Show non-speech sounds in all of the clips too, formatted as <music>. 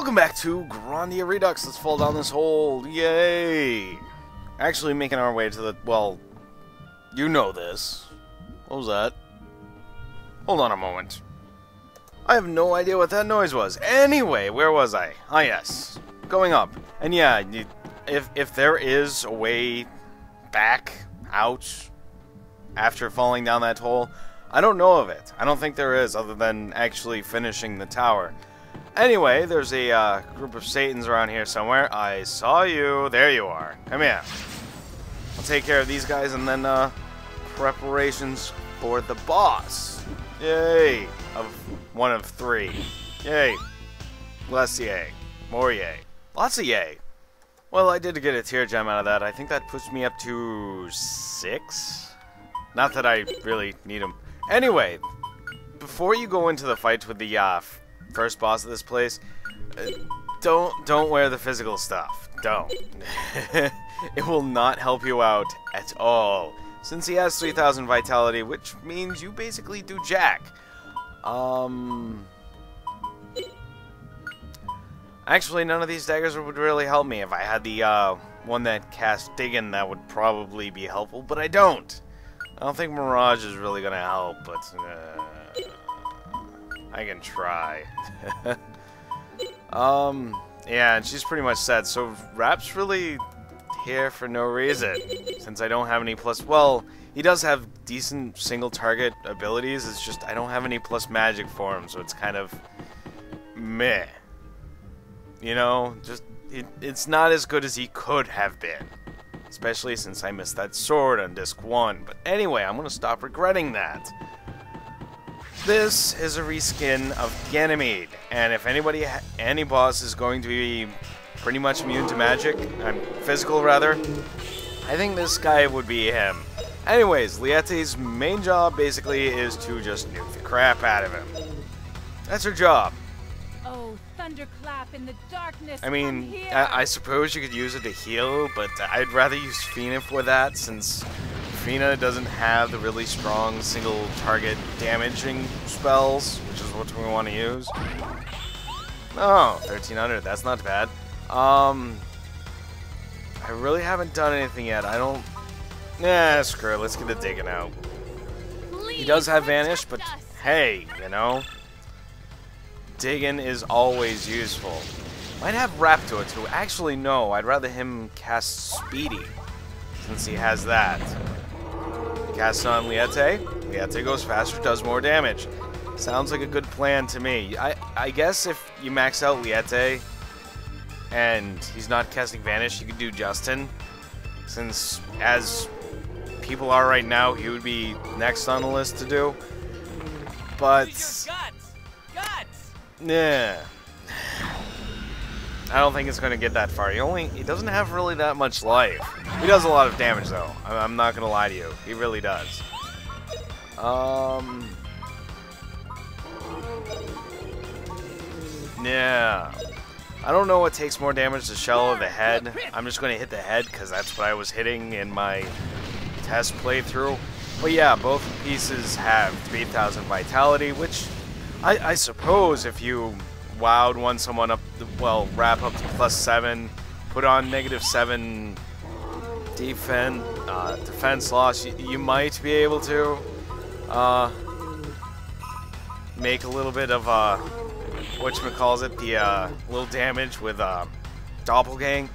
Welcome back to Grandia Redux. Let's fall down this hole. Yay! Actually making our way to the... Well, you know this. What was that? Hold on a moment. I have no idea what that noise was. Anyway, where was I? Ah, yes. Going up. And yeah, if, if there is a way back out after falling down that hole, I don't know of it. I don't think there is, other than actually finishing the tower. Anyway, there's a uh, group of Satans around here somewhere. I saw you. There you are. Come here. I'll take care of these guys and then uh, preparations for the boss. Yay! Of one of three. Yay. Less yay. More yay. Lots of yay. Well, I did get a tear gem out of that. I think that puts me up to six. Not that I really need them. Anyway, before you go into the fights with the uh, first boss of this place, uh, don't don't wear the physical stuff. Don't. <laughs> it will not help you out at all. Since he has 3,000 vitality, which means you basically do jack. Um... Actually, none of these daggers would really help me. If I had the uh, one that cast Diggin, that would probably be helpful, but I don't. I don't think Mirage is really going to help, but... Uh, I can try. <laughs> um, yeah, and she's pretty much said, so Rapp's really here for no reason, since I don't have any plus... Well, he does have decent single target abilities, it's just I don't have any plus magic for him, so it's kind of meh. You know, just it, it's not as good as he could have been. Especially since I missed that sword on disc 1. But anyway, I'm going to stop regretting that. This is a reskin of Ganymede, and if anybody, any boss is going to be pretty much immune to magic, I'm physical rather, I think this guy would be him. Anyways, Liete's main job basically is to just nuke the crap out of him. That's her job. Oh, thunderclap in the darkness. I mean, I, I, suppose you could use it to heal, but I'd rather use Feena for that since Feena doesn't have the really strong single target damaging spells, which is what we want to use. Oh, 1300, that's not bad. Um, I really haven't done anything yet. I don't... Nah, screw it. Let's get the Diggin out. He does have Vanish, but hey, you know? Diggin is always useful. Might have Raptor too. Actually, no. I'd rather him cast Speedy, since he has that. Cast on Liete. Liete goes faster, does more damage. Sounds like a good plan to me. I, I guess if you max out Liete and he's not casting Vanish, you could do Justin. Since, as people are right now, he would be next on the list to do. But... Guts. Guts. Yeah. I don't think it's going to get that far. He only he doesn't have really that much life. He does a lot of damage though. I'm not going to lie to you. He really does. Um. Yeah. I don't know what takes more damage, the shell or the head. I'm just going to hit the head because that's what I was hitting in my test playthrough. But yeah, both pieces have 3,000 vitality, which I, I suppose if you wowed one someone up, well, wrap up to plus seven, put on negative seven defense, uh, defense loss, you, you, might be able to uh, make a little bit of, uh, calls it, the uh, little damage with uh, Doppelgang.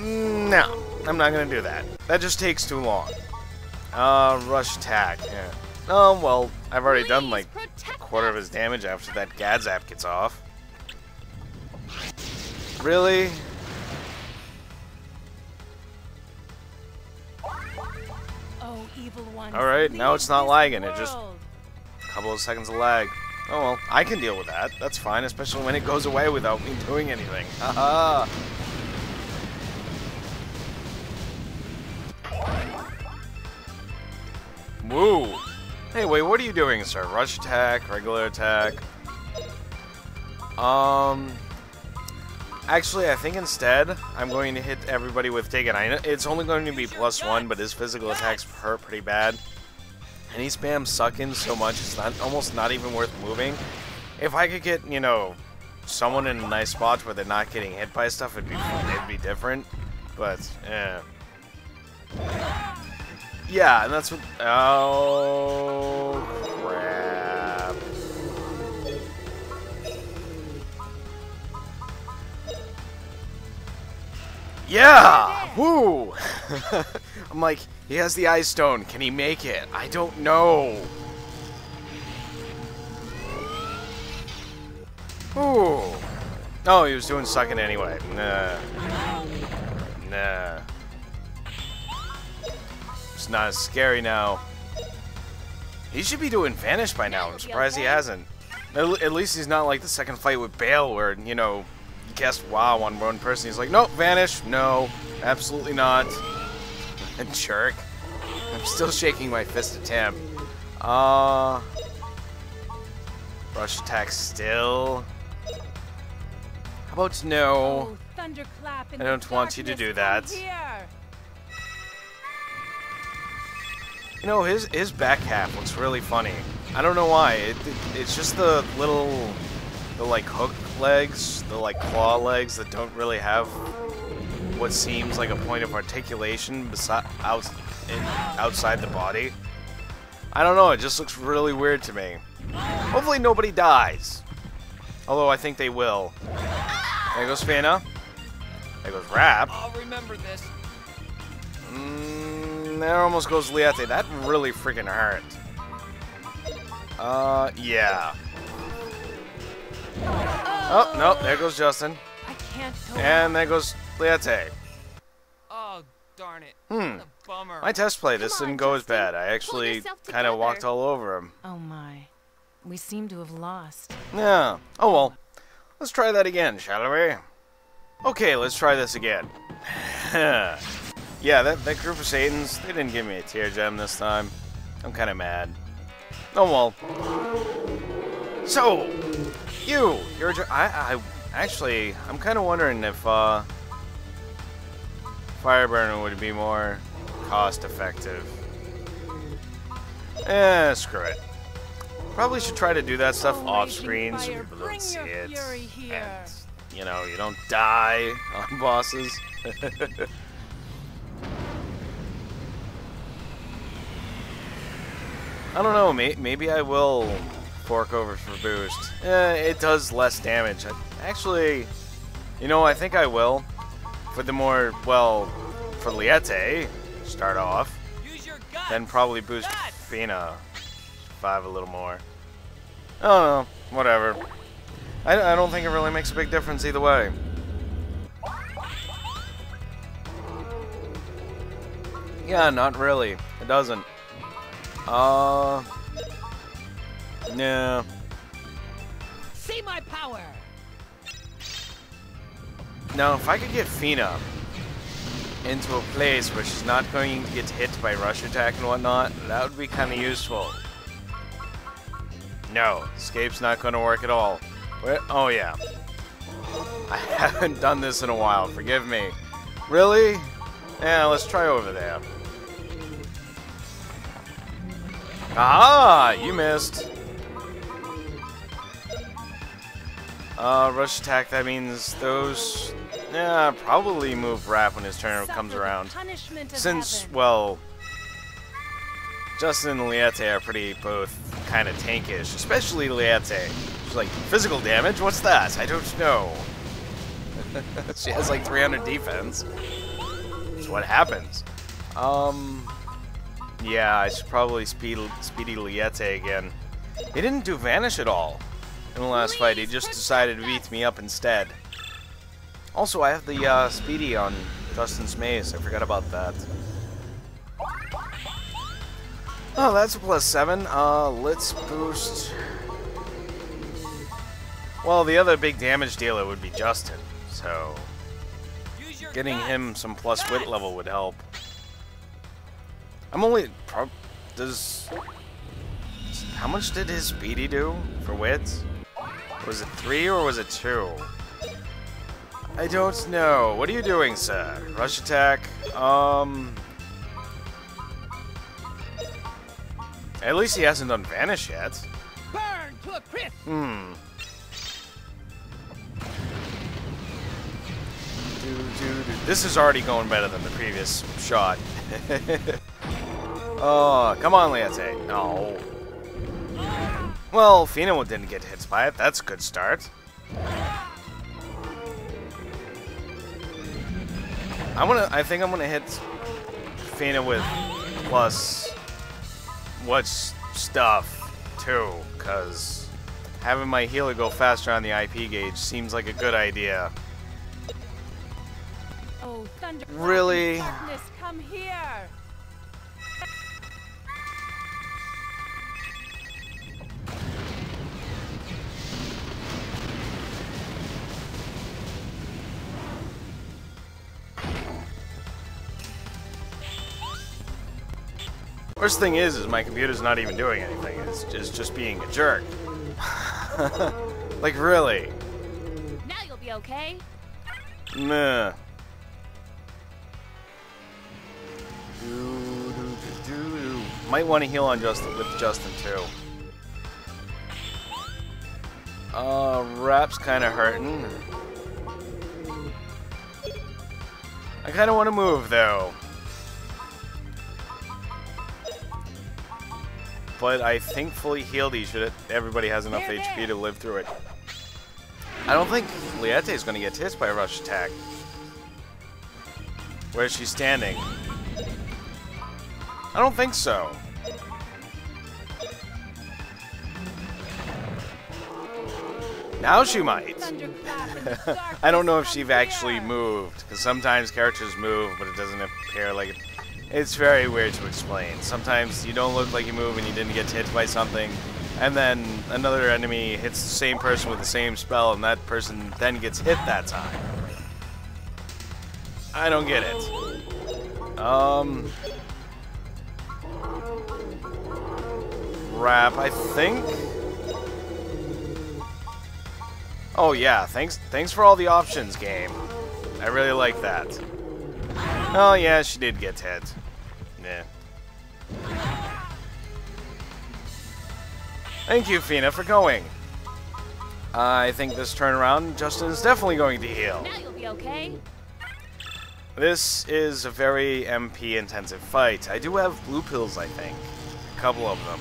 No, I'm not going to do that. That just takes too long. Uh, rush attack, yeah. Oh, well, I've already done like a quarter of his damage after that Gadzap gets off. Really? Oh, Alright, now it's not lagging, it just a couple of seconds of lag. Oh well, I can deal with that. That's fine, especially when it goes away without me doing anything. Haha! Woo! Wait, what are you doing, sir? Rush attack, regular attack? Um... Actually, I think instead, I'm going to hit everybody with Taken. I know it's only going to be plus one, but his physical attacks hurt pretty bad. And he spams suck in so much, it's not almost not even worth moving. If I could get, you know, someone in a nice spot where they're not getting hit by stuff, it'd be it'd be different. But yeah, yeah, and that's what. Oh crap! Yeah! Woo! <laughs> I'm like, he has the ice stone. Can he make it? I don't know. Ooh. Oh, he was doing sucking anyway. Nah. Nah. It's not as scary now. He should be doing Vanish by now. I'm surprised he hasn't. At least he's not like the second fight with Baal where, you know, you cast WoW on one person. He's like, nope, Vanish. No, absolutely not. <laughs> And jerk. I'm still shaking my fist at him. Uh... Rush attack still. How about no? Oh, I don't want you to do that. You know, his his back half looks really funny. I don't know why. It, it, it's just the little, the like hook legs, the like claw legs that don't really have what seems like a point of articulation beside out in, outside the body. I don't know. It just looks really weird to me. Hopefully nobody dies. Although I think they will. There goes Feena. There goes Rapp. I'll remember this. Mm, there almost goes Liete. That really freaking hurt. Uh, yeah. Oh, no, there goes Justin. I can't go. And there goes Liete. Oh, darn it. Hmm. What a bummer. My test play, this Come on, didn't go as bad. I actually kind of walked all over him. Oh my. We seem to have lost. Yeah. Oh well. Let's try that again, shall we? Okay, let's try this again. <laughs> yeah, that, that group of Satans, they didn't give me a tear gem this time. I'm kind of mad. Oh well. So, you, you're a, I, I, actually, I'm kind of wondering if, uh, Fireburner would be more cost effective. Eh, screw it. Probably should try to do that stuff Oh, off screen so people don't see it. And, you know, you don't die on bosses. <laughs> I don't know, may maybe I will fork over for boost. Eh, it does less damage. I, actually, you know, I think I will. For the more, well, for Liete, start off. Use your guts. Then probably boost That- Feena five a little more. I don't know. Whatever. I, I don't think it really makes a big difference either way. Yeah, not really. It doesn't. Uh. Yeah. See my power. Now, if I could get Feena into a place where she's not going to get hit by rush attack and whatnot, that would be kind of useful. No, escape's not going to work at all. Where? Oh, yeah. I <laughs> haven't done this in a while, forgive me. Really? Yeah, let's try over there. Ah, you missed. Uh, rush attack, that means those... Yeah, probably move Rapp when his turn comes around. Since, heaven. well, Justin and Liete are pretty both kind of tankish, especially Liete. She's like, physical damage? What's that? I don't know. <laughs> she has like 300 defense. That's what happens. Um, yeah, I should probably speed, Speedy Liete again. He didn't do Vanish at all in the last fight. He just decided to beat me up instead. Also, I have the uh, Speedy on Justin's Maze. I forgot about that. Oh, that's a plus seven. Uh, let's boost. Well, the other big damage dealer would be Justin, so getting him some plus wit level would help. I'm only... Does... How much did his speedy do for wits? Was it three or was it two? I don't know. What are you doing, sir? Rush attack? Um... At least he hasn't done Vanish yet. Burn to a crisp! Hmm. This is already going better than the previous shot. <laughs> oh, come on, Liete. No. Well, Feena didn't get hit by it. That's a good start. I'm gonna. I think I'm gonna hit Feena with plus what's stuff too, cause having my healer go faster on the IP gauge seems like a good idea. Oh, thunder. Really? Darkness, come here. Worst thing is, is my computer's not even doing anything. It's just, just being a jerk. <laughs> like really? Now you'll be okay. Meh. Might want to heal on Justin with Justin too. Uh, Rapp's kind of hurting. I kind of want to move though. But I think fully healed he should everybody has enough HP to live through it. I don't think Liete is going to get hit by a rush attack. Where is she standing? I don't think so. Now she might. Thunderclap in the darkness, I don't know if she've actually moved, because sometimes characters move, but it doesn't appear like it. It's very weird to explain. Sometimes you don't look like you move and you didn't get hit by something, and then another enemy hits the same person with the same spell, and that person then gets hit that time. I don't get it. Um. Rapp, I think. Oh yeah, thanks thanks for all the options, game. I really like that. Oh yeah, she did get hit. Yeah. Thank you, Feena, for going. I think this turnaround, Justin is definitely going to heal. Now you'll be okay. This is a very MP intensive fight. I do have blue pills, I think. A couple of them.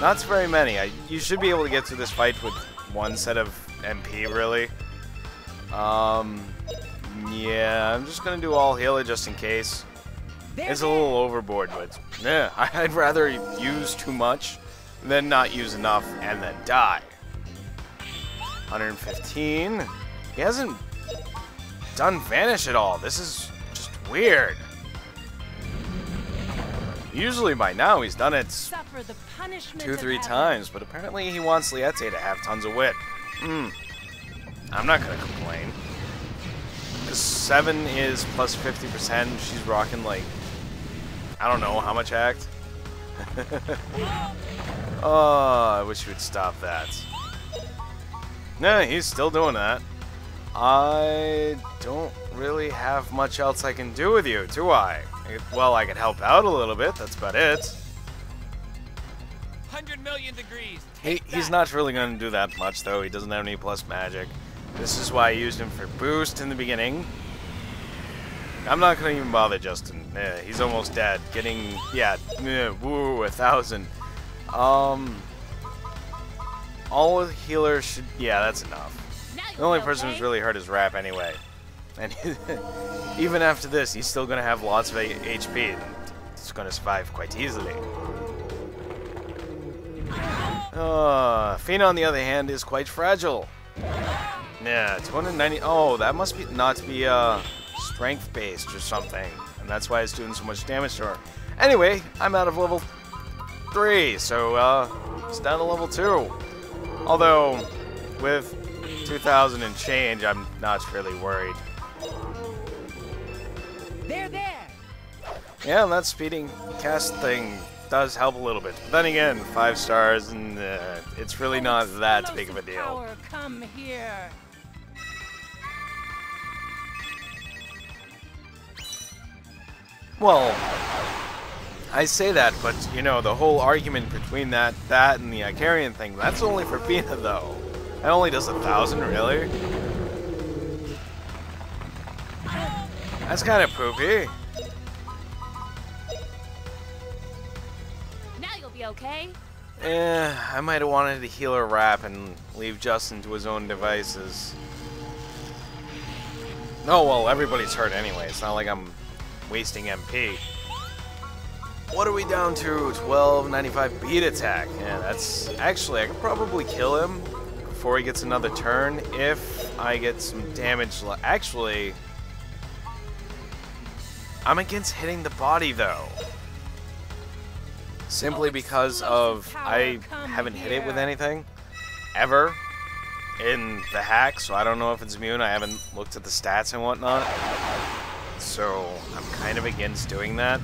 Not very many. I, you should be able to get through this fight with one set of MP, really. Um, yeah, I'm just gonna do all healer just in case. It's a little overboard, but yeah, <laughs> I'd rather use too much than not use enough and then die. 115. He hasn't done vanish at all. This is just weird. Usually by now he's done it Suffer the punishment two, three times, but apparently he wants Liete to have tons of wit. Hmm. I'm not gonna complain. Because 7 is plus 50%, she's rocking like, I don't know how much hacked. <laughs> oh, I wish you would stop that. No, he's still doing that. I don't really have much else I can do with you, do I? Well, I could help out a little bit, that's about it. 100 million degrees. He, he's not really going to do that much, though. He doesn't have any plus magic. This is why I used him for boost in the beginning. I'm not going to even bother Justin. Yeah, he's almost dead. Getting, yeah, yeah, woo, a thousand. Um, all healers should, yeah, that's enough. The only person who's really hurt is Rapp anyway. And <laughs> even after this, he's still going to have lots of A- HP. And it's going to survive quite easily. Uh, Feena, on the other hand, is quite fragile. Yeah, 290. Oh, that must be not be uh, strength based or something, and that's why it's doing so much damage to her. Anyway, I'm out of level three, so uh, it's down to level two. Although, with 2,000 and change, I'm not really worried. There, there. Yeah, that speeding cast thing does help a little bit. But then again, five stars, and uh, it's really not that big of a deal. Come here. Well, I say that, but you know, the whole argument between that, that, and the Icarian thing, that's only for Feena, though. That only does a thousand, really? That's kind of poopy. Now you'll be okay. Eh, I might have wanted to heal her Rapp and leave Justin to his own devices. No, well, everybody's hurt anyway. It's not like I'm wasting MP. What are we down to? 1295 beat attack. Yeah, that's... Actually, I could probably kill him before he gets another turn if I get some damage. Actually, I'm against hitting the body, though. Simply because of I haven't hit it with anything ever in the hack, so I don't know if it's immune. I haven't looked at the stats and whatnot. So I'm kind of against doing that.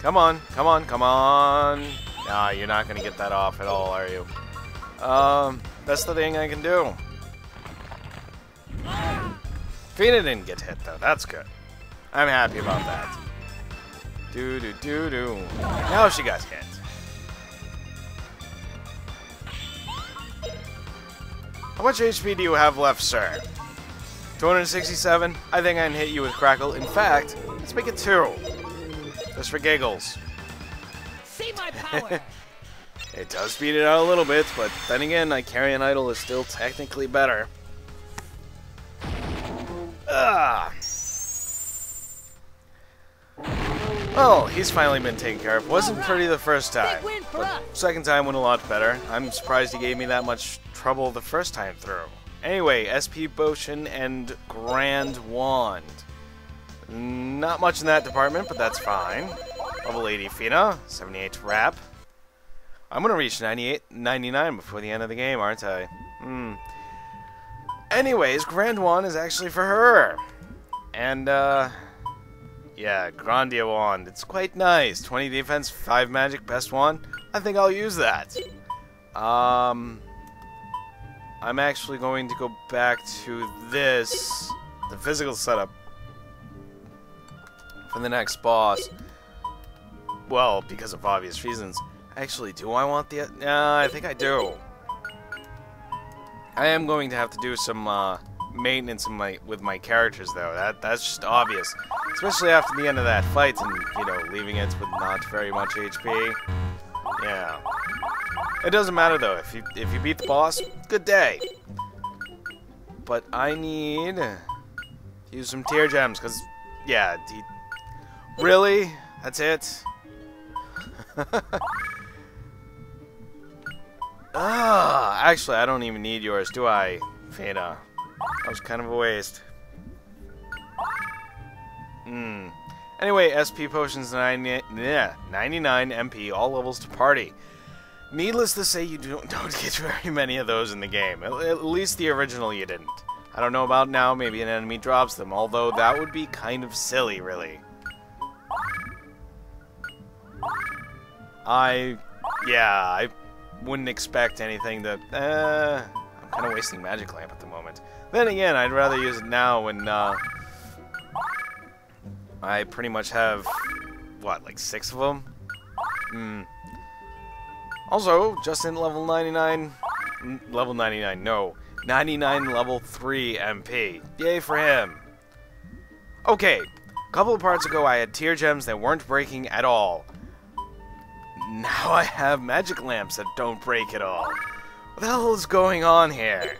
Come on, come on, come on. Nah, you're not gonna get that off at all, are you? Um, that's the thing I can do. Feena didn't get hit though, that's good. I'm happy about that. Do do do do. Now she got hit. How much HP do you have left, sir? 267? I think I can hit you with Crackle. In fact, let's make it two. Just for giggles. See my power. <laughs> It does beat it out a little bit, but then again, Icarian idol is still technically better. Ah. Well, he's finally been taken care of. Wasn't pretty the first time, but second time went a lot better. I'm surprised he gave me that much trouble the first time through. Anyway, SP Potion and Grand Wand. Not much in that department, but that's fine. Level 80 Feena, 78 Rapp. I'm gonna reach 98, 99 before the end of the game, aren't I? Hmm. Anyways, Grand Wand is actually for her. And, uh... Yeah, Grandia Wand. It's quite nice. 20 defense, 5 magic, best one. I think I'll use that. Um... I'm actually going to go back to this, the physical setup, for the next boss. Well, because of obvious reasons. Actually, do I want the... Uh, I think I do. I am going to have to do some uh, maintenance in my, with my characters, though. That That's just obvious. Especially after the end of that fight and, you know, leaving it with not very much HP. Yeah. It doesn't matter, though. If you, if you beat the boss, good day. But I need use some tear gems, because, yeah, he, really? That's it? <laughs> Ah, actually, I don't even need yours, do I, Feena? That was kind of a waste. Hmm. Anyway, SP potions 90, yeah, 99 MP, all levels to party. Needless to say, you don't, <laughs> don't get very many of those in the game. At, at least the original you didn't. I don't know about now, maybe an enemy drops them, although that would be kind of silly, really. I, yeah, I wouldn't expect anything that, uh, I'm kind of wasting Magic Lamp at the moment. Then again, I'd rather use it now when, uh, I pretty much have, what, like six of them? Hmm. Also, just in level 99, level 99, no, 99 level 3 MP. Yay for him. Okay, a couple of parts ago I had tear gems that weren't breaking at all. Now I have magic lamps that don't break at all. What the hell is going on here?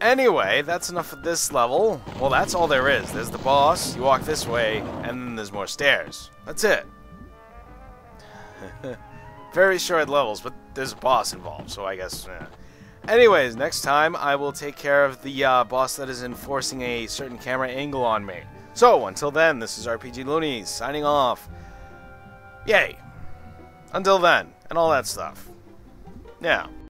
Anyway, that's enough of this level. Well, that's all there is. There's the boss, you walk this way, and then there's more stairs. That's it. <laughs> Very short levels, but there's a boss involved, so I guess... eh. Anyways, next time I will take care of the uh, boss that is enforcing a certain camera angle on me. So, until then, this is RPG Loonies, signing off. Yay! Until then, and all that stuff. Yeah.